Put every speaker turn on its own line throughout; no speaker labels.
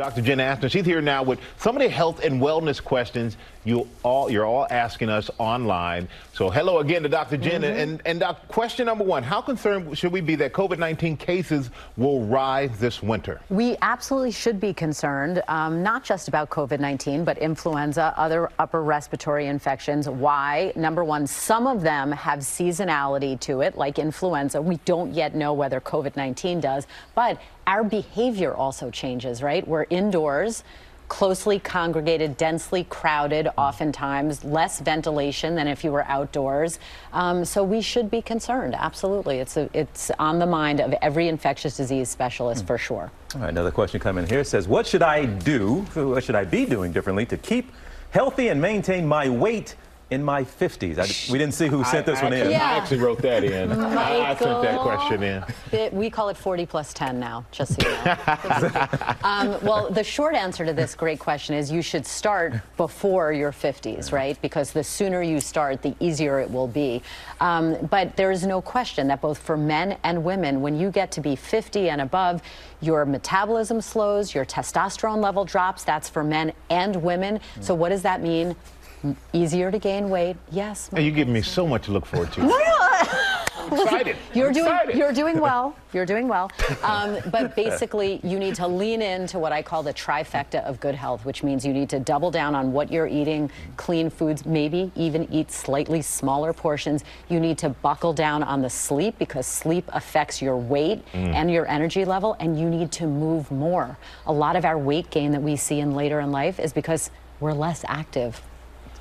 Dr. Jen Ashton, she's here now with some of the health and wellness questions you all you're all asking us online. So hello again to Dr. Jen. Mm-hmm. And and doc, question number one: How concerned should we be that COVID-19 cases will rise this winter?
We absolutely should be concerned, um, not just about COVID-19, but influenza, other upper respiratory infections. Why? Number one, some of them have seasonality to it, like influenza. We don't yet know whether COVID-19 does, but our behavior also changes, right? We're indoors closely congregated, densely crowded, oftentimes less ventilation than if you were outdoors. Um, so we should be concerned. Absolutely, it's a, it's on the mind of every infectious disease specialist for sure.
All right, another question coming here says, "What should I do? What should I be doing differently to keep healthy and maintain my weight in my 50s. I, we didn't see who sent
I,
this
I
one
actually,
in.
Yeah. I actually wrote that in. I, sent that question in.
It, we call it 40 plus 10 now, just so you know. um, well, the short answer to this great question is you should start before your 50s, right? Because the sooner you start, the easier it will be. Um, but there is no question that both for men and women, when you get to be 50 and above, your metabolism slows, your testosterone level drops. That's for men and women. So what does that mean? Easier to gain weight. Yes.
Hey, you give me so much to look forward to. I'm excited.
You're
I'm
doing
excited.
you're doing well. You're doing well. Um, but basically, you need to lean into what I call the trifecta of good health, which means you need to double down on what you're eating, clean foods, maybe even eat slightly smaller portions. You need to buckle down on the sleep because sleep affects your weight mm. and your energy level, and you need to move more. A lot of our weight gain that we see in later in life is because we're less active.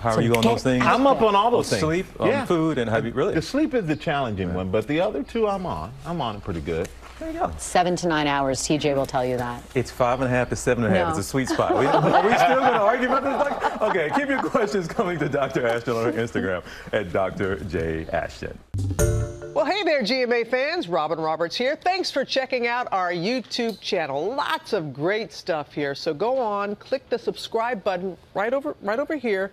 How so are you on those things?
I'm up on all those
things.
Sleep,
yeah. food, and have you really?
The sleep is the challenging yeah. one, but the other two I'm on. I'm on it pretty good.
There you go. Seven to nine hours. TJ will tell you that.
It's five and a half to seven and a half. No. It's a sweet spot. We, are we still going to argue about this? Okay, keep your questions coming to Dr. Ashton on her Instagram at Dr. J. Ashton.
Well, hey there, GMA fans. Robin Roberts here. Thanks for checking out our YouTube channel. Lots of great stuff here. So go on, click the subscribe button right over right over here